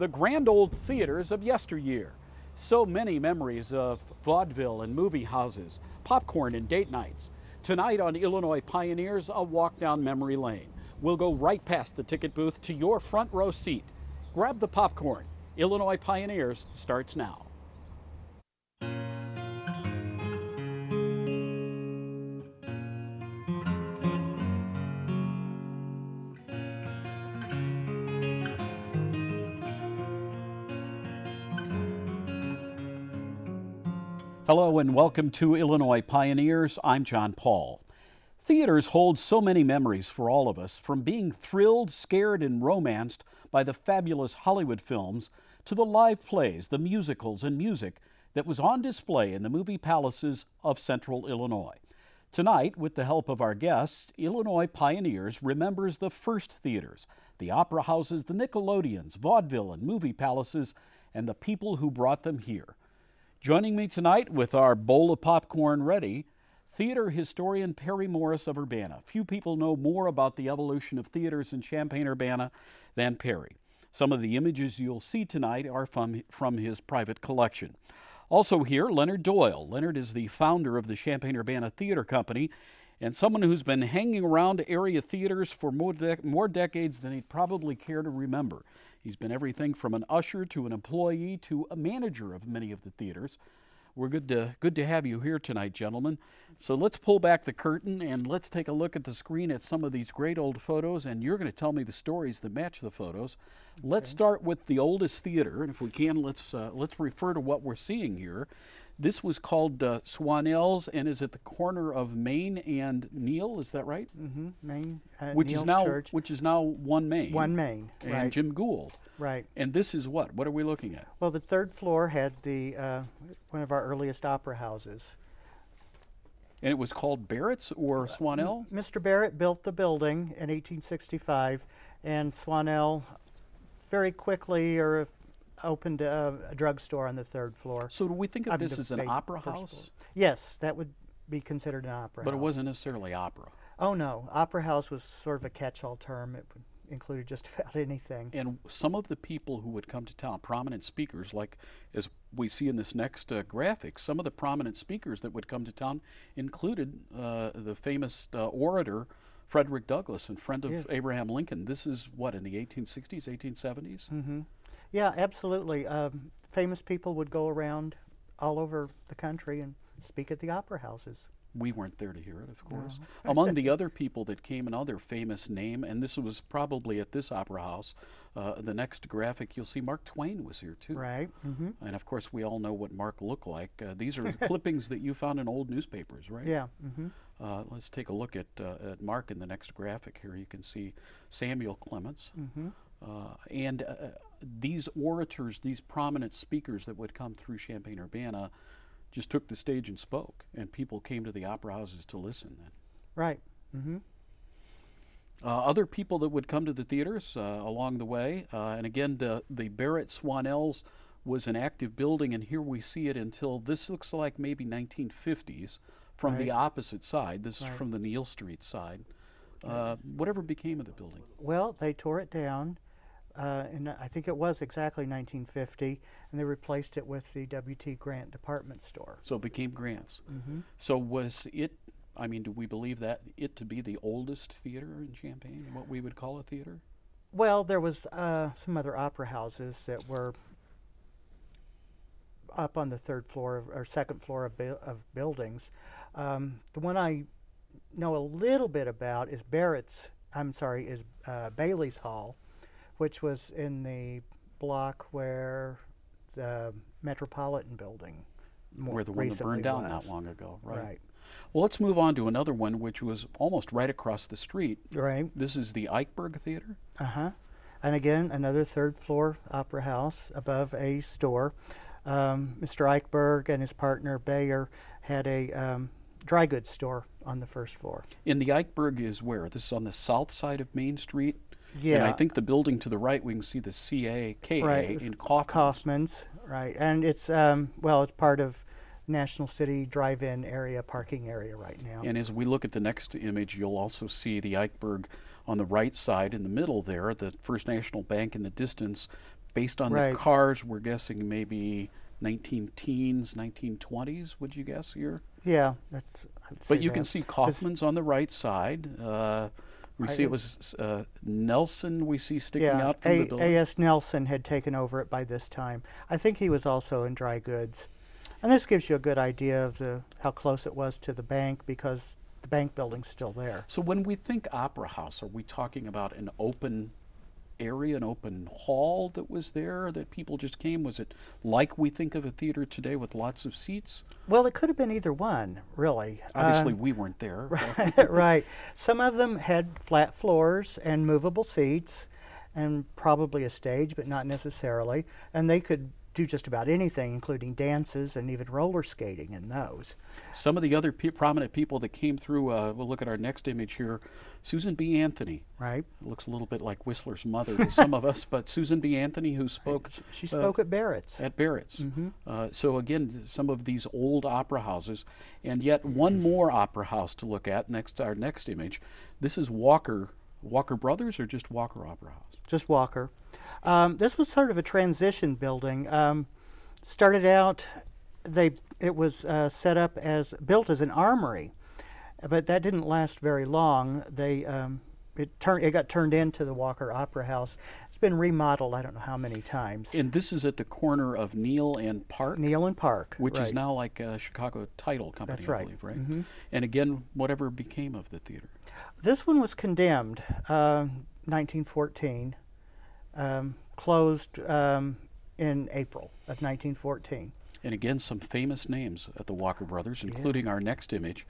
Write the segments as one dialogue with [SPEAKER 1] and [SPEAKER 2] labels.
[SPEAKER 1] the grand old theaters of yesteryear. So many memories of vaudeville and movie houses, popcorn and date nights. Tonight on Illinois Pioneers, a walk down memory lane. We'll go right past the ticket booth to your front row seat. Grab the popcorn. Illinois Pioneers starts now. And welcome to Illinois Pioneers. I'm John Paul. Theaters hold so many memories for all of us, from being thrilled, scared, and romanced by the fabulous Hollywood films to the live plays, the musicals, and music that was on display in the movie palaces of central Illinois. Tonight, with the help of our guests, Illinois Pioneers remembers the first theaters, the opera houses, the Nickelodeons, vaudeville, and movie palaces, and the people who brought them here. Joining me tonight with our bowl of popcorn ready, theater historian Perry Morris of Urbana. Few people know more about the evolution of theaters in Champaign Urbana than Perry. Some of the images you'll see tonight are from, from his private collection. Also here, Leonard Doyle. Leonard is the founder of the Champaign Urbana Theater Company and someone who's been hanging around area theaters for more, more decades than he'd probably care to remember. He's been everything from an usher to an employee to a manager of many of the theaters. We're good to good to have you here tonight, gentlemen. So let's pull back the curtain and let's take a look at the screen at some of these great old photos, and you're going to tell me the stories that match the photos. Okay. Let's start with the oldest theater, and if we can, let's uh, let's refer to what we're seeing here. This was called uh, Swanell's and is at the corner of Main and Neil. Is that right?
[SPEAKER 2] Mm-hmm. Main. Uh,
[SPEAKER 1] which
[SPEAKER 2] Neil
[SPEAKER 1] is now
[SPEAKER 2] Church.
[SPEAKER 1] which is now one Main.
[SPEAKER 2] One Main.
[SPEAKER 1] And
[SPEAKER 2] right.
[SPEAKER 1] Jim Gould.
[SPEAKER 2] Right.
[SPEAKER 1] And this is what? What are we looking at?
[SPEAKER 2] Well, the third floor had the uh, one of our earliest opera houses.
[SPEAKER 1] And it was called Barrett's or Swanell?
[SPEAKER 2] Mr. Barrett built the building in 1865, and Swanell very quickly or opened a, a drugstore on the third floor.
[SPEAKER 1] So do we think of
[SPEAKER 2] I mean,
[SPEAKER 1] this as an opera house?
[SPEAKER 2] floor. Yes, that would be considered an opera
[SPEAKER 1] But it wasn't necessarily opera.
[SPEAKER 2] Oh no, opera house was sort of a catch-all term. It would- included just about anything.
[SPEAKER 1] And some of the people who would come to town, prominent speakers, like as we see in this next uh, graphic, some of the prominent speakers that would come to town included uh, the famous uh, orator Frederick Douglass and friend of
[SPEAKER 2] Yes.
[SPEAKER 1] Abraham Lincoln. This is what, in the 1860s, 1870s?
[SPEAKER 2] hmm Yeah, absolutely. Um, famous people would go around all over the country and speak at the opera houses.
[SPEAKER 1] We weren't there to hear it, of course. Among the other people that came, another famous name, and this was probably at this opera house. Uh, the next graphic, you'll see Mark Twain was here too.
[SPEAKER 2] Right. hmm
[SPEAKER 1] And of course, we all know what Mark looked like. Uh, these are clippings that you found in old newspapers, right?
[SPEAKER 2] Yeah. hmm
[SPEAKER 1] Uh, let's take a look at, uh, at Mark in the next graphic here. You can see Samuel Clemens.
[SPEAKER 2] hmm
[SPEAKER 1] Uh, and uh, these orators, these prominent speakers that would come through Champaign Urbana, just took the stage and spoke, and people came to the opera houses to listen.
[SPEAKER 2] Then, Right. hmm
[SPEAKER 1] Uh, other people that would come to the theaters uh, along the way, uh, and again, the, the Barrett Swanells was an active building, and here we see it until this looks like maybe 1950s from the opposite side. This
[SPEAKER 2] Right.
[SPEAKER 1] is from the Neil Street side. Uh, whatever became of the building?
[SPEAKER 2] Well, they tore it down, uh, and I think it was exactly 1950, and they replaced it with the W.T. Grant department store.
[SPEAKER 1] So it became Grants.
[SPEAKER 2] hmm
[SPEAKER 1] So was it? I mean, do we believe that it to be the oldest theater in Champaign, what we would call a theater?
[SPEAKER 2] Well, there was uh, some other opera houses that were up on the third floor of, or second floor of, bu- of buildings. Um, the one I know a little bit about is Barrett's. I'm sorry, is uh, Bailey's Hall, which was in the block where the Metropolitan Building more
[SPEAKER 1] Where the one that burned down
[SPEAKER 2] was.
[SPEAKER 1] not long ago, right?
[SPEAKER 2] Right.
[SPEAKER 1] Well, let's move on to another one, which was almost right across the street.
[SPEAKER 2] Right.
[SPEAKER 1] This is the Eichberg Theater.
[SPEAKER 2] Uh huh. And again, another third floor opera house above a store. Um, Mr. Eichberg and his partner Bayer had a um, dry goods store on the first floor.
[SPEAKER 1] And the Eichberg is where? This is on the south side of Main Street.
[SPEAKER 2] Yeah.
[SPEAKER 1] And I think the building to the right, we can see the CA, KA
[SPEAKER 2] right.
[SPEAKER 1] in Kaufman's.
[SPEAKER 2] Kaufman's. Right. And it's, um, well, it's part of National City drive in area, parking area right now.
[SPEAKER 1] And as we look at the next image, you'll also see the Eichberg on the right side in the middle there, the First National Bank in the distance, based on
[SPEAKER 2] Right.
[SPEAKER 1] the cars, we're guessing maybe 19 teens, 1920s. Would you guess here?
[SPEAKER 2] Yeah, that's.
[SPEAKER 1] But you can see Kaufman's on the right side. Uh, we see it was uh, Nelson. We see sticking
[SPEAKER 2] Yeah,
[SPEAKER 1] out from the building.
[SPEAKER 2] A.S. Nelson had taken over it by this time. I think he was also in dry goods. And this gives you a good idea of the how close it was to the bank because the bank building's still there.
[SPEAKER 1] So when we think opera house, are we talking about an open area, an open hall that was there that people just came? Was it like we think of a theater today with lots of seats?
[SPEAKER 2] Well, it could have been either one, really.
[SPEAKER 1] Obviously,
[SPEAKER 2] Um,
[SPEAKER 1] we weren't there.
[SPEAKER 2] right, right. Some of them had flat floors and movable seats and probably a stage, but not necessarily. And they could do just about anything, including dances and even roller skating in those.
[SPEAKER 1] Some of the other pe- prominent people that came through, uh, we'll look at our next image here. Susan B. Anthony.
[SPEAKER 2] Right?
[SPEAKER 1] Looks a little bit like Whistler's mother to some of us, but Susan B. Anthony, who spoke
[SPEAKER 2] She
[SPEAKER 1] uh,
[SPEAKER 2] spoke at Barrett's.
[SPEAKER 1] at Barrett's.
[SPEAKER 2] Mm-hmm.
[SPEAKER 1] Uh, so again, some of these old opera houses, and yet one more opera house to look at. Next, our next image. This is Walker Walker Brothers, or just Walker Opera House.
[SPEAKER 2] just Walker. Um, this was sort of a transition building. Um, started out, they it was uh, set up as built as an armory, but that didn't last very long. They um, it turned it got turned into the Walker Opera House. It's been remodeled. I don't know how many times.
[SPEAKER 1] And this is at the corner of Neil and Park,
[SPEAKER 2] Neil and Park,
[SPEAKER 1] which is now like a Chicago Title Company,
[SPEAKER 2] That's
[SPEAKER 1] I
[SPEAKER 2] right.
[SPEAKER 1] believe, right?
[SPEAKER 2] Mhm.
[SPEAKER 1] And again, whatever became of the theater.
[SPEAKER 2] This one was condemned, uh, 1914, um, closed um, in April of 1914.
[SPEAKER 1] And again, some famous names at the Walker Brothers, including our next image.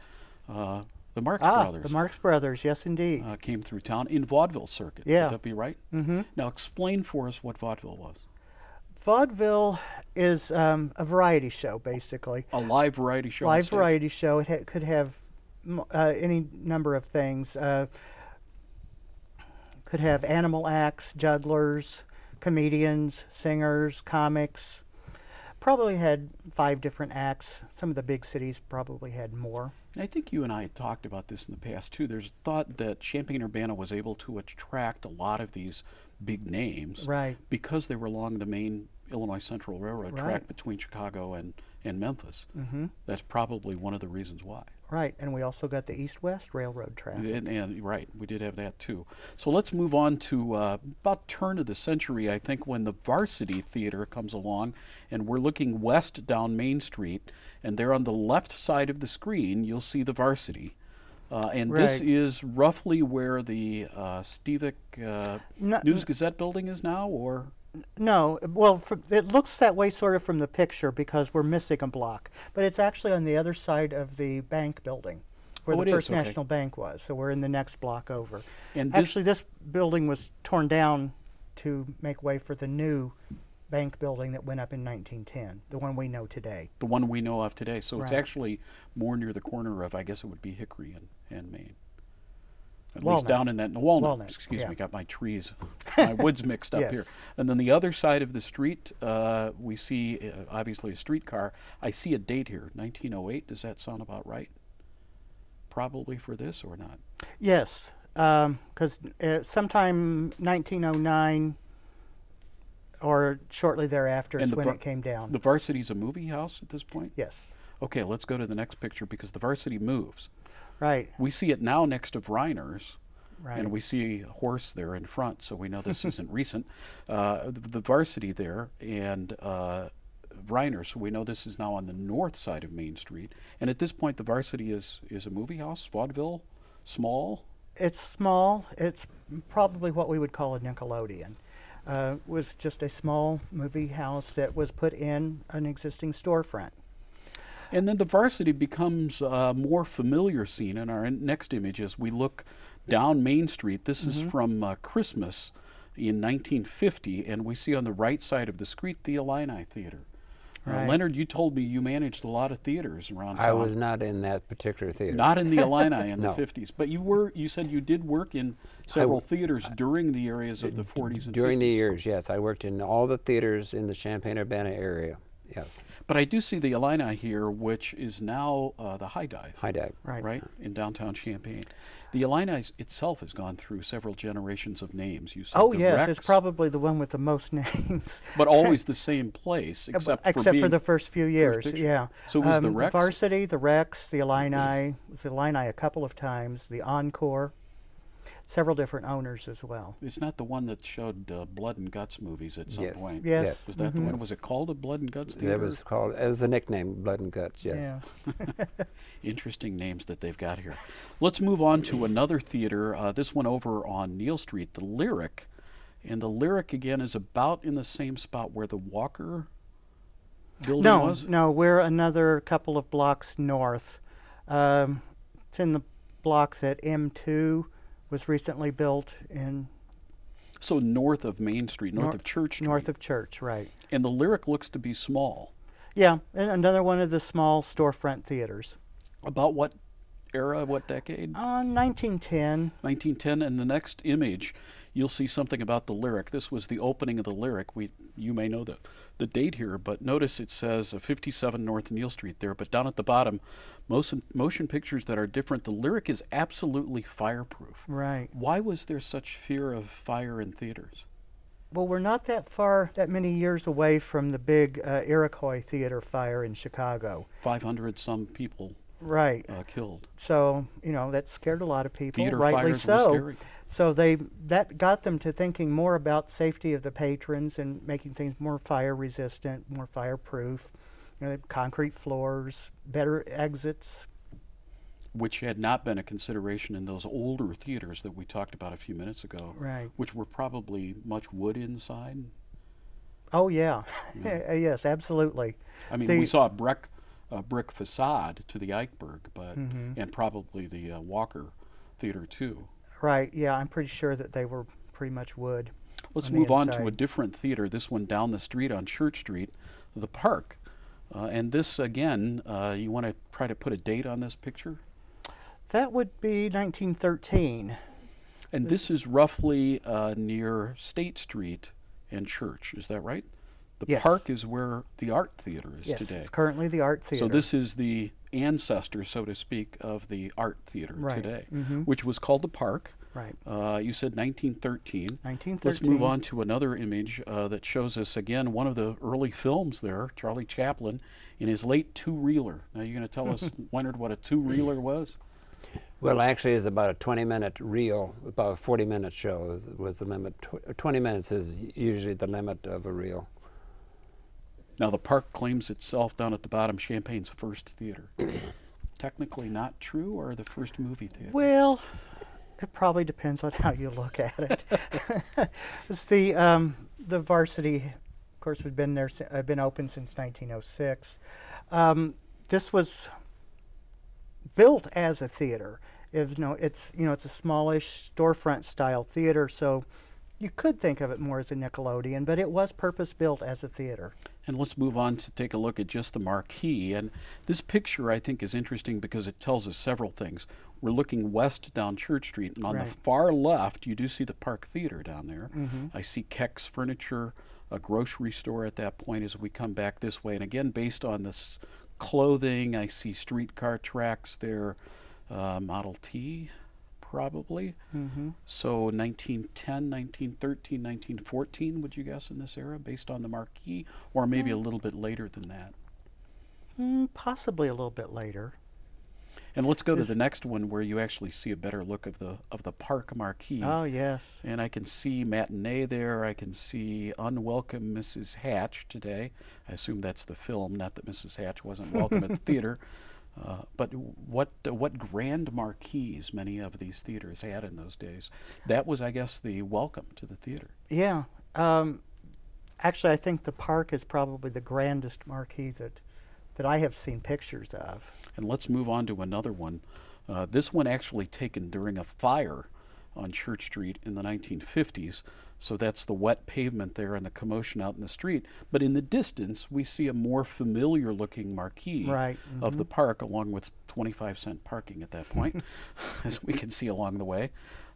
[SPEAKER 1] Uh, the Marx
[SPEAKER 2] ah,
[SPEAKER 1] Brothers
[SPEAKER 2] the Marx Brothers, yes, indeed.
[SPEAKER 1] uh, came through town in vaudeville circuit.
[SPEAKER 2] Yeah.
[SPEAKER 1] Would that be right?
[SPEAKER 2] hmm
[SPEAKER 1] Now explain for us what vaudeville was.
[SPEAKER 2] Vaudeville is um, a variety show, basically.
[SPEAKER 1] A live variety show.
[SPEAKER 2] Live variety show. It ha- could have uh, any number of things. Could have animal acts, jugglers, comedians, singers, comics. Probably had five different acts. Some of the big cities probably had more.
[SPEAKER 1] And I think you and I had talked about this in the past too. There's thought that Champaign Urbana was able to attract a lot of these big names
[SPEAKER 2] Right.
[SPEAKER 1] because they were along the main Illinois Central Railroad track between Chicago and, and Memphis.
[SPEAKER 2] hmm
[SPEAKER 1] That's probably one of the reasons why.
[SPEAKER 2] Right. And we also got the East-West Railroad traffic.
[SPEAKER 1] And, and right, we did have that too. So let's move on to uh, about turn of the century. I think when the Varsity Theater comes along, and we're looking west down Main Street, and there on the left side of the screen, you'll see the Varsity. Uh, and this is roughly where the uh, Stevick uh, News Gazette building is now, or
[SPEAKER 2] No, well, from, it looks that way sort of from the picture because we're missing a block, but it's actually on the other side of the bank building, where
[SPEAKER 1] Oh,
[SPEAKER 2] the
[SPEAKER 1] it is,
[SPEAKER 2] First
[SPEAKER 1] okay.
[SPEAKER 2] National Bank was. So we're in the next block over.
[SPEAKER 1] And this-
[SPEAKER 2] actually, this building was torn down to make way for the new bank building that went up in 1910, the one we know today.
[SPEAKER 1] the one we know of today. So it's actually more near the corner of, I guess it would be Hickory and, and Main. At least down in that Walnut.
[SPEAKER 2] Walnut,
[SPEAKER 1] excuse
[SPEAKER 2] yeah.
[SPEAKER 1] me, got my trees, my woods mixed up here. And then the other side of the street, uh, we see uh, obviously a streetcar. I see a date here, 1908. Does that sound about right? Probably for this or not?
[SPEAKER 2] Yes, because uh, sometime 1909 or shortly thereafter
[SPEAKER 1] And
[SPEAKER 2] is
[SPEAKER 1] the
[SPEAKER 2] when it came down.
[SPEAKER 1] The Varsity's a movie house at this point.
[SPEAKER 2] yes,
[SPEAKER 1] Okay, let's go to the next picture because the Varsity moves.
[SPEAKER 2] Right,
[SPEAKER 1] We see it now next to Reiner's.
[SPEAKER 2] right.
[SPEAKER 1] And we see a horse there in front, so we know this isn't recent. Uh, the, the varsity there and uh, Reiner, so we know this is now on the north side of Main Street. And at this point, the varsity is, is a movie house, vaudeville, small.
[SPEAKER 2] It's small. It's probably what we would call a Nickelodeon. Uh, it was just a small movie house that was put in an existing storefront.
[SPEAKER 1] And then the varsity becomes a more familiar scene in our next image as we look down Main Street. This is from uh, Christmas in 1950, and we see on the right side of the street the Illini Theater. Uh, Leonard, you told me you managed a lot of theaters around town.
[SPEAKER 3] I was not in that particular theater.
[SPEAKER 1] Not in the Illini in
[SPEAKER 3] No.
[SPEAKER 1] the 50s, but you were. You said you did work in several theaters during the areas of the 40s and
[SPEAKER 3] During
[SPEAKER 1] 50s.
[SPEAKER 3] the years, yes. I worked in all the theaters in the Champaign Urbana area Yes.
[SPEAKER 1] But I do see the Illini here, which is now uh, the High Dive.
[SPEAKER 3] High dive.
[SPEAKER 2] Right.
[SPEAKER 1] in downtown Champaign. The Illini itself has gone through several generations of names. You said
[SPEAKER 2] Oh
[SPEAKER 1] the
[SPEAKER 2] yes,
[SPEAKER 1] Rex,
[SPEAKER 2] it's probably the one with the most names.
[SPEAKER 1] but always the same place,
[SPEAKER 2] Uh,
[SPEAKER 1] except,
[SPEAKER 2] except
[SPEAKER 1] for, being,
[SPEAKER 2] the first few years,
[SPEAKER 1] picture.
[SPEAKER 2] yeah.
[SPEAKER 1] So it was the
[SPEAKER 2] Um,
[SPEAKER 1] Rex?
[SPEAKER 2] varsity, the Rex, the Illini, the Illini a couple of times, the Encore, several different owners as well.
[SPEAKER 1] It's not the one that showed uh, blood and guts movies at some
[SPEAKER 3] Yes.
[SPEAKER 1] point.
[SPEAKER 2] Yes.
[SPEAKER 3] Yes.
[SPEAKER 1] Was that the
[SPEAKER 2] mhm.
[SPEAKER 1] one? Was it called a blood and guts
[SPEAKER 3] That
[SPEAKER 1] theater?
[SPEAKER 3] was called, as the nickname, Blood and Guts, yes.
[SPEAKER 2] Yeah.
[SPEAKER 1] Interesting names that they've got here. Let's move on to another theater. Uh, this one over on Neil Street, the Lyric, and the Lyric again is about in the same spot where the Walker building
[SPEAKER 2] No,
[SPEAKER 1] was.
[SPEAKER 2] no, we're another couple of blocks north. Um, it's in the block that M2 was recently built in
[SPEAKER 1] So north of Main Street, north
[SPEAKER 2] Nor-
[SPEAKER 1] of Church Street.
[SPEAKER 2] north of Church, right?
[SPEAKER 1] and the Lyric looks to be small.
[SPEAKER 2] Yeah, and another one of the small storefront theaters.
[SPEAKER 1] About what era, what decade?
[SPEAKER 2] Uh, 1910.
[SPEAKER 1] 1910 and the next image you'll see something about the lyric this was the opening of the lyric we you may know the the date here but notice it says uh, 57 north Neil street there but down at the bottom motion motion pictures that are different the lyric is absolutely fireproof
[SPEAKER 2] Right.
[SPEAKER 1] why was there such fear of fire in theaters
[SPEAKER 2] Well, we're not that far, that many years away from the big uh, Iroquois Theater fire in Chicago.
[SPEAKER 1] 500 some people
[SPEAKER 2] Right.
[SPEAKER 1] uh, killed
[SPEAKER 2] So, you know, that scared a lot of people,
[SPEAKER 1] theater
[SPEAKER 2] rightly so.
[SPEAKER 1] were scary
[SPEAKER 2] So they that got them to thinking more about safety of the patrons and making things more fire resistant, more fireproof. You know, concrete floors, better exits.
[SPEAKER 1] which had not been a consideration in those older theaters that we talked about a few minutes ago
[SPEAKER 2] Right.
[SPEAKER 1] which were probably much wood inside
[SPEAKER 2] Oh yeah, yes, absolutely.
[SPEAKER 1] I mean,
[SPEAKER 2] The-
[SPEAKER 1] we saw a brick, a brick facade to the Eichberg, but
[SPEAKER 2] Mhm.
[SPEAKER 1] and probably the uh, Walker Theater too.
[SPEAKER 2] Right. Yeah, I'm pretty sure that they were pretty much wood.
[SPEAKER 1] Let's
[SPEAKER 2] On
[SPEAKER 1] move on to a different theater. This one down the street on Church Street, the Park, uh, and this again. Uh, you want to try to put a date on this picture,
[SPEAKER 2] That would be 1913.
[SPEAKER 1] and this is roughly uh, near State Street and Church. Is that right? The
[SPEAKER 2] Yes.
[SPEAKER 1] Park is where the Art Theater is
[SPEAKER 2] yes,
[SPEAKER 1] today.
[SPEAKER 2] it's currently the art theater.
[SPEAKER 1] So this is the ancestor, so to speak, of the art theater
[SPEAKER 2] Right.
[SPEAKER 1] today,
[SPEAKER 2] Mhm.
[SPEAKER 1] which was called the Park.
[SPEAKER 2] right.
[SPEAKER 1] Uh, you said 1913.
[SPEAKER 2] 1913.
[SPEAKER 1] Let's move on to another image uh, that shows us again one of the early films there, Charlie Chaplin, in his late two-reeler. Now you're going to tell us, Leonard, what a two-reeler was?
[SPEAKER 3] Well, actually, it's about a 20-minute reel, about a 40-minute show was, was the limit. Tw- 20 minutes is usually the limit of a reel.
[SPEAKER 1] Now the park claims itself down at the bottom, Champaign's first theater. Technically not true, or the first movie theater?
[SPEAKER 2] Well, it probably depends on how you look at it. it's the um, the varsity, of course, we've been there. Uh, been open since 1906. Um, this was built as a theater. If, you know, it's you know it's a smallish storefront style theater, so you could think of it more as a Nickelodeon, but it was purpose built as a theater.
[SPEAKER 1] And let's move on to take a look at just the marquee. And this picture, I think, is interesting because it tells us several things. We're looking west down Church Street, and on the far left, you do see the Park Theater down there.
[SPEAKER 2] Mm-hmm.
[SPEAKER 1] I see Keck's Furniture, a grocery store at that point as we come back this way. And again, based on this clothing, I see streetcar tracks there, uh, Model T, probably.
[SPEAKER 2] Mm-hmm.
[SPEAKER 1] So 1910, 1913, 1914, would you guess in this era, based on the marquee, or maybe a little bit later than that?
[SPEAKER 2] Mm, possibly a little bit later.
[SPEAKER 1] And let's go to the next one where you actually see a better look of the of the park marquee.
[SPEAKER 2] Oh yes.
[SPEAKER 1] And I can see matinee there. I can see unwelcome Mrs. Hatch today. I assume that's the film, not that Mrs. Hatch wasn't welcome at the theater. Uh, but what uh, what grand marquees many of these theaters had in those days. That was, I guess, the welcome to the theater.
[SPEAKER 2] Yeah. Um, actually, I think the park is probably the grandest marquee that that I have seen pictures of.
[SPEAKER 1] And let's move on to another one. Uh, this one actually taken during a fire on Church Street in the 1950s. So that's the wet pavement there and the commotion out in the street. But in the distance, we see a more familiar looking marquee
[SPEAKER 2] Right,
[SPEAKER 1] of the park, along with 25 cent parking at that point, as we can see along the way.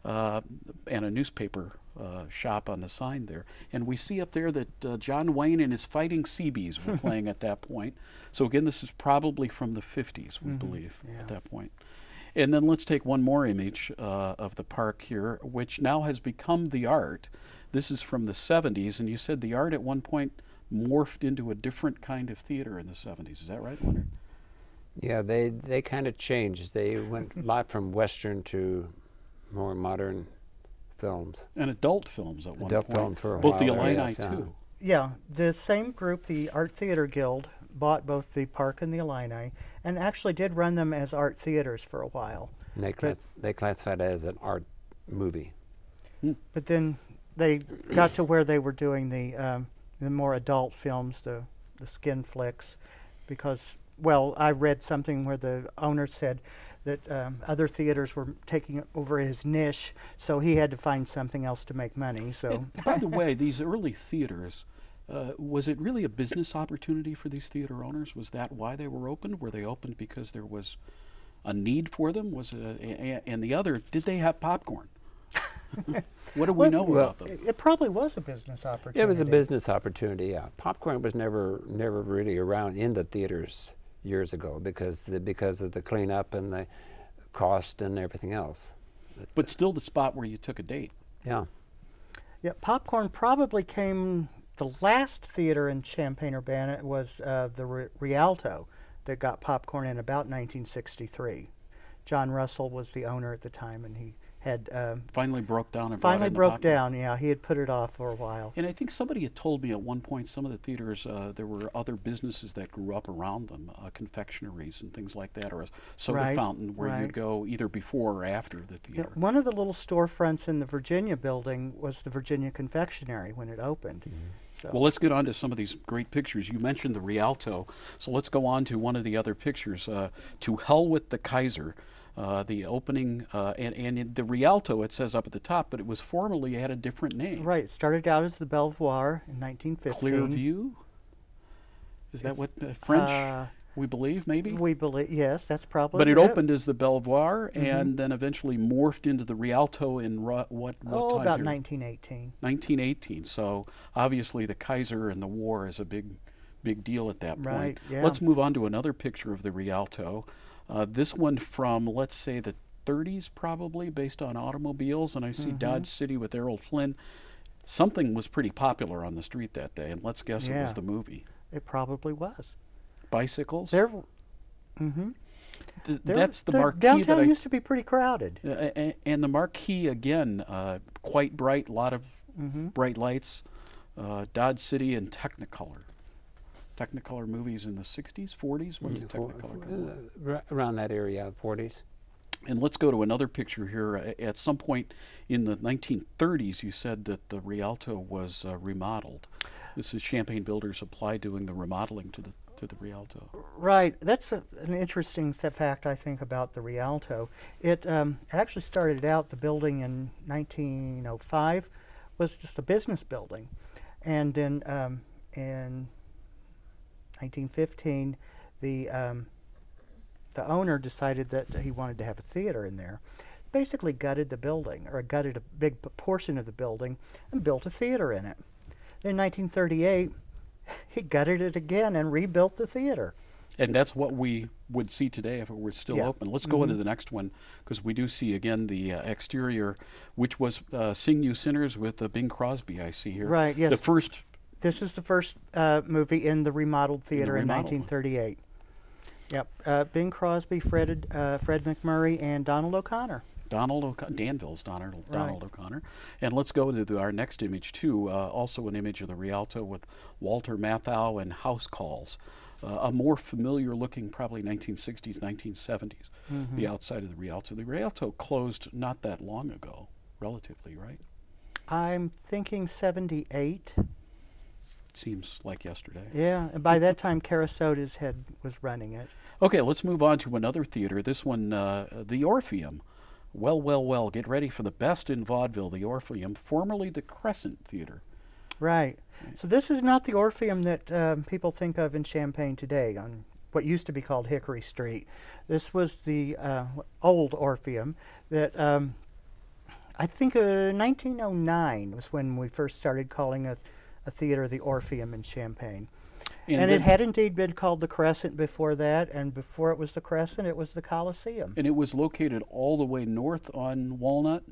[SPEAKER 1] uh, and a newspaper uh, shop on the sign there. And we see up there that uh, John Wayne and his Fighting Seabees were playing at that point. So again, this is probably from the 50s, we believe,
[SPEAKER 2] yeah.
[SPEAKER 1] at that point. And then let's take one more image uh, of the park here, which now has become the art. This is from the 70s, and you said the art at one point morphed into a different kind of theater in the 70s. Is that right, Leonard?
[SPEAKER 3] Yeah, they they kind of changed. They went a lot from western to more modern films.
[SPEAKER 1] And adult films at one
[SPEAKER 3] Adult
[SPEAKER 1] point.
[SPEAKER 3] film for a
[SPEAKER 1] Both the
[SPEAKER 3] while there,
[SPEAKER 1] Illini,
[SPEAKER 3] yes, yeah.
[SPEAKER 1] too.
[SPEAKER 2] Yeah, the same group, the Art Theater Guild, bought both the park and the Illini, and actually did run them as art theaters for a while.
[SPEAKER 3] And they class, they classified it as an art movie.
[SPEAKER 2] But then they got to where they were doing the um, the more adult films, the the skin flicks, because well, I read something where the owner said that um, other theaters were taking over his niche, so he had to find something else to make money. So
[SPEAKER 1] And by the way, these early theaters, uh, was it really a business opportunity for these theater owners? Was that why they were opened? Were they opened because there was a need for them? Was it a, a- and the other, did they have popcorn? what do we
[SPEAKER 2] Well,
[SPEAKER 1] know
[SPEAKER 3] well,
[SPEAKER 1] about them?
[SPEAKER 2] it, it probably was a business opportunity.
[SPEAKER 3] It was a business opportunity. Yeah, popcorn was never never really around in the theaters years ago because the, because of the cleanup and the cost and everything else.
[SPEAKER 1] But still the spot where you took a date.
[SPEAKER 3] Yeah.
[SPEAKER 2] Yeah, popcorn probably came. The last theater in Champaign Urbana was uh, the Ri- Rialto that got popcorn in about 1963. John Russell was the owner at the time, and he had um,
[SPEAKER 1] Finally broke down and
[SPEAKER 2] finally broke down. Yeah, he had put it off for a while.
[SPEAKER 1] And I think somebody had told me at one point some of the theaters, uh, there were other businesses that grew up around them, uh, confectionaries and things like that, or a soda
[SPEAKER 2] Right,
[SPEAKER 1] fountain where
[SPEAKER 2] right.
[SPEAKER 1] you'd go either before or after the
[SPEAKER 2] Yeah,
[SPEAKER 1] theater.
[SPEAKER 2] one of the little storefronts in the Virginia building was the Virginia Confectionery when it opened. So
[SPEAKER 1] Well, let's get on to some of these great pictures. You mentioned the Rialto, so let's go on to one of the other pictures. Uh, to Hell with the Kaiser, uh, the opening, uh, and, and the Rialto, it says up at the top, but it was formerly had a different name.
[SPEAKER 2] right, it started out as the Belvoir in 1915.
[SPEAKER 1] Clearview? Is that what uh, French? We believe, maybe.
[SPEAKER 2] We believe yes, that's probably.
[SPEAKER 1] but it
[SPEAKER 2] it.
[SPEAKER 1] opened as the Belvoir, and then eventually morphed into the Rialto in ru- what what
[SPEAKER 2] Oh,
[SPEAKER 1] time
[SPEAKER 2] about
[SPEAKER 1] period?
[SPEAKER 2] 1918.
[SPEAKER 1] 1918. So obviously the Kaiser and the war is a big, big deal at that point.
[SPEAKER 2] Right, yeah.
[SPEAKER 1] Let's move on to another picture of the Rialto. Uh, this one from let's say the 30s probably, based on automobiles, and I see
[SPEAKER 2] Mm-hmm.
[SPEAKER 1] Dodge City with Errol Flynn. Something was pretty popular on the street that day, and let's guess it was the movie.
[SPEAKER 2] It probably was.
[SPEAKER 1] Bicycles.
[SPEAKER 2] There, mm-hmm.
[SPEAKER 1] Th-
[SPEAKER 2] there
[SPEAKER 1] that's the marquee
[SPEAKER 2] Downtown
[SPEAKER 1] that I
[SPEAKER 2] used to be pretty crowded.
[SPEAKER 1] Uh, a- a- and the marquee again, uh, quite bright, a lot of
[SPEAKER 2] Mm-hmm.
[SPEAKER 1] bright lights. Uh, Dodge City and Technicolor. Technicolor movies in the 60s, 40s. When did Technicolor come?
[SPEAKER 3] uh, around that area, 40s.
[SPEAKER 1] And let's go to another picture here. At some point in the 1930s, you said that the Rialto was uh, remodeled. This is Champaign Builders Supply doing the remodeling to the to the Rialto.
[SPEAKER 2] Right. That's a, an interesting fact, I think, about the Rialto. It, um, it actually started out, the building in 1905 was just a business building. And then um, in 1915, the, um, the owner decided that he wanted to have a theater in there. Basically, gutted the building, or gutted a big portion of the building, and built a theater in it. Then in 1938, he gutted it again and rebuilt the theater.
[SPEAKER 1] And that's what we would see today if it were still
[SPEAKER 2] Yeah.
[SPEAKER 1] open. Let's go into the next one because we do see again the uh, exterior, which was uh, Sing You Sinners with uh, Bing Crosby. I see here.
[SPEAKER 2] Right, yes.
[SPEAKER 1] The first.
[SPEAKER 2] This is the first uh, movie in the remodeled theater in,
[SPEAKER 1] remodeled one.
[SPEAKER 2] 1938. Yep, uh, Bing Crosby, Fred, uh, Fred MacMurray, and Donald O'Connor.
[SPEAKER 1] Donald O'Connor, Danville's Donald, Donald
[SPEAKER 2] Right.
[SPEAKER 1] O'Connor. And let's go to the, our next image, too. Uh, also, an image of the Rialto with Walter Matthau and House Calls. Uh, a more familiar looking, probably 1960s, 1970s,
[SPEAKER 2] Mm-hmm.
[SPEAKER 1] the outside of the Rialto. The Rialto closed not that long ago, relatively, right?
[SPEAKER 2] I'm thinking 78.
[SPEAKER 1] Seems like yesterday.
[SPEAKER 2] Yeah, and by that time, Kerasotes head was running it.
[SPEAKER 1] Okay, let's move on to another theater. This one, uh, the Orpheum. Well, well, well, get ready for the best in vaudeville, the Orpheum, formerly the Crescent Theater.
[SPEAKER 2] Right. So this is not the Orpheum that um, people think of in Champaign today on what used to be called Hickory Street. This was the uh, old Orpheum that um, I think uh, 1909 was when we first started calling a, a theater the Orpheum in Champaign. And,
[SPEAKER 1] then-
[SPEAKER 2] it had indeed been called the Crescent before that, and before it was the Crescent, it was the Coliseum.
[SPEAKER 1] And it was located all the way north on Walnut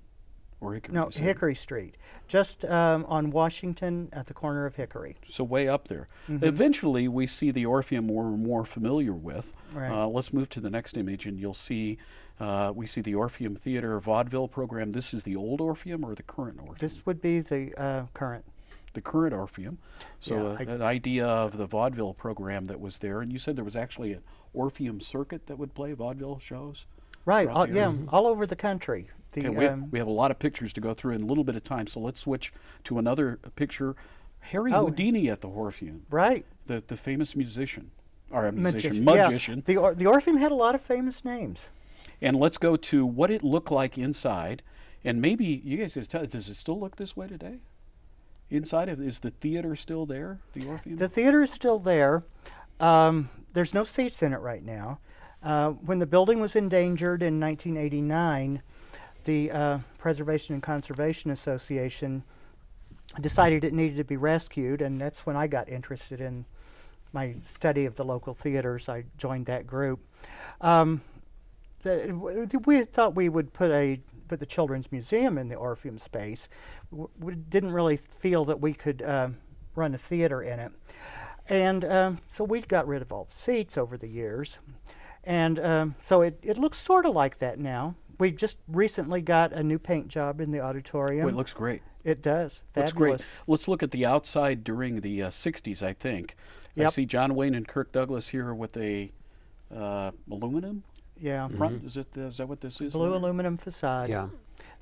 [SPEAKER 1] or Hickory.
[SPEAKER 2] no,
[SPEAKER 1] said?
[SPEAKER 2] Hickory Street, just um, on Washington at the corner of Hickory.
[SPEAKER 1] So way up there.
[SPEAKER 2] Mm-hmm.
[SPEAKER 1] Eventually, we see the Orpheum we're more familiar with.
[SPEAKER 2] Right.
[SPEAKER 1] Uh, let's move to the next image, and you'll see uh, we see the Orpheum Theater vaudeville program. This is the old Orpheum or the current Orpheum?
[SPEAKER 2] This would be the uh, current.
[SPEAKER 1] The current Orpheum. So
[SPEAKER 2] Yeah,
[SPEAKER 1] an idea of the vaudeville program that was there, and you said there was actually an Orpheum circuit that would play vaudeville shows.
[SPEAKER 2] Right, all, yeah,
[SPEAKER 1] area.
[SPEAKER 2] all over the country. The,
[SPEAKER 1] Okay, we,
[SPEAKER 2] um,
[SPEAKER 1] we have a lot of pictures to go through in a little bit of time, so let's switch to another picture. Harry
[SPEAKER 2] Oh.
[SPEAKER 1] Houdini at the Orpheum,
[SPEAKER 2] right.
[SPEAKER 1] the, the famous musician, or a musician,
[SPEAKER 2] yeah.
[SPEAKER 1] magician.
[SPEAKER 2] The, or, the Orpheum had a lot of famous names.
[SPEAKER 1] And let's go to what it looked like inside. And maybe you guys can tell, does it still look this way today? Inside of is the theater still there? The Orpheum.
[SPEAKER 2] The theater is still there. Um, there's no seats in it right now. Uh, when the building was endangered in 1989, the uh, Preservation and Conservation Association decided it needed to be rescued, and that's when I got interested in my study of the local theaters. I joined that group. Um, we thought we would put a put the children's museum in the Orpheum space. We didn't really feel that we could um run a theater in it, and um, so we got rid of all the seats over the years, and um, so it, it looks sort of like that now. We just recently got a new paint job in the auditorium.
[SPEAKER 1] Boy, it looks great.
[SPEAKER 2] it does. Fabulous.
[SPEAKER 1] great. Let's look at the outside during the uh, 60s, I think.
[SPEAKER 2] Yep.
[SPEAKER 1] I see John Wayne and Kirk Douglas here with a uh, aluminum
[SPEAKER 2] Yeah.
[SPEAKER 1] front. Is it? Is that what this is?
[SPEAKER 2] Blue
[SPEAKER 1] Larry?
[SPEAKER 2] aluminum facade.
[SPEAKER 3] Yeah.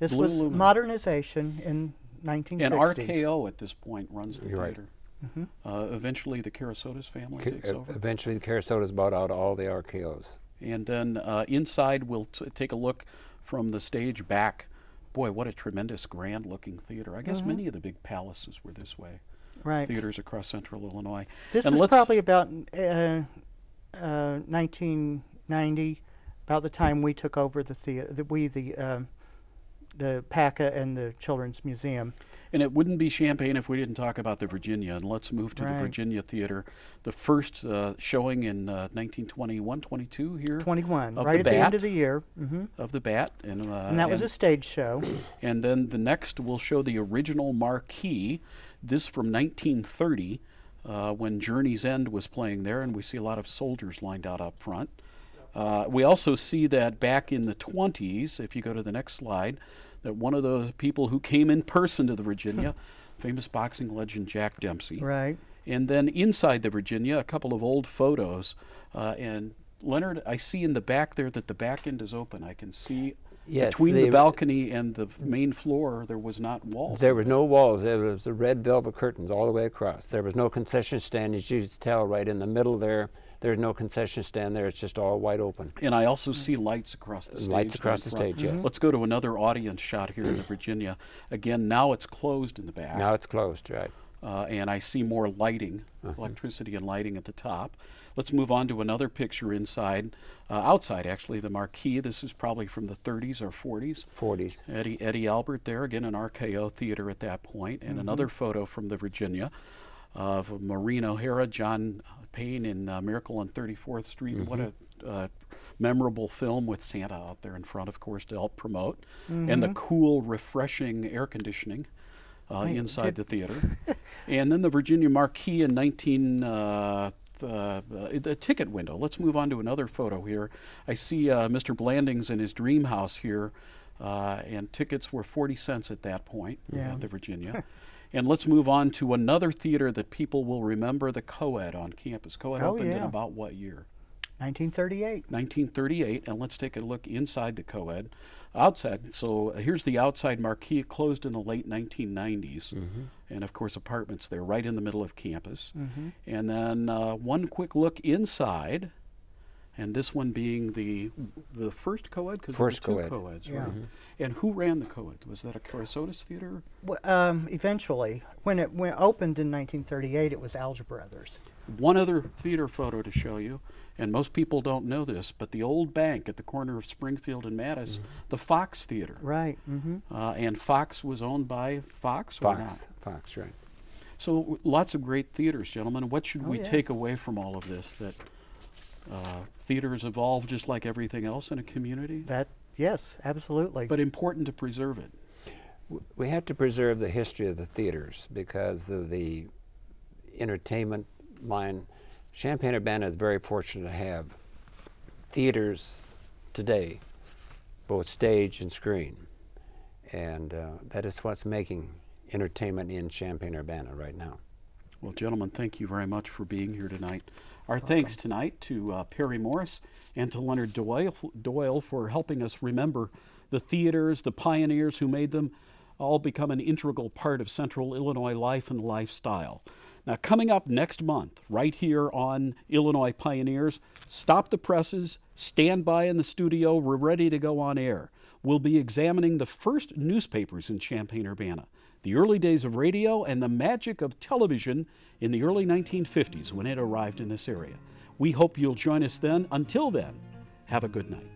[SPEAKER 2] This
[SPEAKER 1] Blue
[SPEAKER 2] was
[SPEAKER 1] aluminum.
[SPEAKER 2] modernization in 1960s.
[SPEAKER 1] And RKO at this point runs the
[SPEAKER 3] You're right.
[SPEAKER 1] theater.
[SPEAKER 2] Mm-hmm.
[SPEAKER 1] Uh, eventually, the Kerasotes family
[SPEAKER 3] Ca-
[SPEAKER 1] takes
[SPEAKER 3] ev-
[SPEAKER 1] over.
[SPEAKER 3] Eventually, the Kerasotes bought out all the RKOs.
[SPEAKER 1] And then uh, inside, we'll t- take a look from the stage back. Boy, what a tremendous, grand looking theater. I guess
[SPEAKER 2] Mm-hmm.
[SPEAKER 1] many of the big palaces were this way.
[SPEAKER 2] Right.
[SPEAKER 1] Theaters across central Illinois.
[SPEAKER 2] This
[SPEAKER 1] and
[SPEAKER 2] is
[SPEAKER 1] let's-
[SPEAKER 2] probably about uh, uh, 1990, about the time we took over the theater. The, we the um, the PACA and the Children's Museum.
[SPEAKER 1] And it wouldn't be Champaign if we didn't talk about the Virginia. And let's move to
[SPEAKER 2] Right.
[SPEAKER 1] the Virginia Theater. The first uh, showing in uh, 1921, 22 here
[SPEAKER 2] 21,
[SPEAKER 1] Of
[SPEAKER 2] right
[SPEAKER 1] the
[SPEAKER 2] at the end of the year. hmm
[SPEAKER 1] of the Bat. And, uh,
[SPEAKER 2] and that was a stage show.
[SPEAKER 1] And then the next will show the original marquee, this from 1930, uh, when Journey's End was playing there, and we see a lot of soldiers lined out up front. Uh, we also see that back in the 20s, if you go to the next slide, that one of those people who came in person to the Virginia, famous boxing legend Jack Dempsey.
[SPEAKER 2] Right.
[SPEAKER 1] And then inside the Virginia, a couple of old photos. Uh, and Leonard, I see in the back there that the back end is open. I can see
[SPEAKER 3] Yes,
[SPEAKER 1] between the balcony and the main floor, there was not walls.
[SPEAKER 3] There were no walls. There was the red velvet curtains all the way across. There was no concession stand. As you could tell, right in the middle there, there's no concession stand there. It's just all wide open.
[SPEAKER 1] And I also see lights across the stage.
[SPEAKER 3] Lights across the
[SPEAKER 1] front.
[SPEAKER 3] stage, yes.
[SPEAKER 1] Let's go to another audience shot here in the Virginia. Again, now it's closed in the back.
[SPEAKER 3] Now it's closed, right?
[SPEAKER 1] uh, and I see more lighting,
[SPEAKER 3] Uh-huh.
[SPEAKER 1] electricity and lighting at the top. Let's move on to another picture inside, uh, outside actually, the marquee. This is probably from the 30s or 40s.
[SPEAKER 3] 40s.
[SPEAKER 1] Eddie, Eddie Albert there, again an RKO theater at that point. point, and another photo from the Virginia of Maureen O'Hara, John Payne in uh, Miracle on 34th Street. What a uh, memorable film with Santa out there in front, of course, to help promote, and the cool, refreshing air conditioning. Uh, inside the theater, and then the Virginia Marquee in 19 uh, uh, the ticket window. Let's move on to another photo here. I see uh, Mr. Blandings in his dream house here, uh, and tickets were 40 cents at that point
[SPEAKER 2] Yeah.
[SPEAKER 1] at the Virginia. and let's move on to another theater that people will remember, the Coed on campus. Coed
[SPEAKER 2] Oh,
[SPEAKER 1] opened in about what year?
[SPEAKER 2] 1938.
[SPEAKER 1] 1938, and let's take a look inside the co-ed. Outside, so here's the outside marquee. It closed in the late 1990s, and of course apartments there, right in the middle of campus. And then uh, one quick look inside. And this one being the the first co-ed because
[SPEAKER 3] First
[SPEAKER 1] there were two
[SPEAKER 3] co-ed.
[SPEAKER 1] co-eds,
[SPEAKER 2] Yeah.
[SPEAKER 1] right? And who ran the co-ed? Was that a Kerasotes theater?
[SPEAKER 2] W- Um, eventually, when it when it opened in 1938, it was Alger Brothers.
[SPEAKER 1] One other theater photo to show you, and most people don't know this, but the old bank at the corner of Springfield and Mattis, the Fox Theater.
[SPEAKER 2] Right. Mm-hmm.
[SPEAKER 1] Uh, and Fox was owned by Fox or not?
[SPEAKER 3] Fox, Fox, right.
[SPEAKER 1] So w- lots of great theaters, gentlemen. What should
[SPEAKER 2] Oh,
[SPEAKER 1] we
[SPEAKER 2] yeah.
[SPEAKER 1] take away from all of this? That uh, theaters evolve just like everything else in a community,
[SPEAKER 2] That yes, absolutely.
[SPEAKER 1] but important to preserve it.
[SPEAKER 3] W- We have to preserve the history of the theaters because of the entertainment line. Champaign Urbana is very fortunate to have theaters today, both stage and screen. And uh, that is what's making entertainment in Champaign Urbana right now.
[SPEAKER 1] Well, gentlemen, thank you very much for being here tonight. Our thanks tonight to uh, Perry Morris and to Leonard Doyle, Doyle for helping us remember the theaters, the pioneers who made them all become an integral part of Central Illinois life and lifestyle. Now, coming up next month, right here on Illinois Pioneers, stop the presses, stand by in the studio, we're ready to go on air. We'll be examining the first newspapers in Champaign Urbana, the early days of radio, and the magic of television in the early 1950s when it arrived in this area. We hope you'll join us then. Until then, have a good night.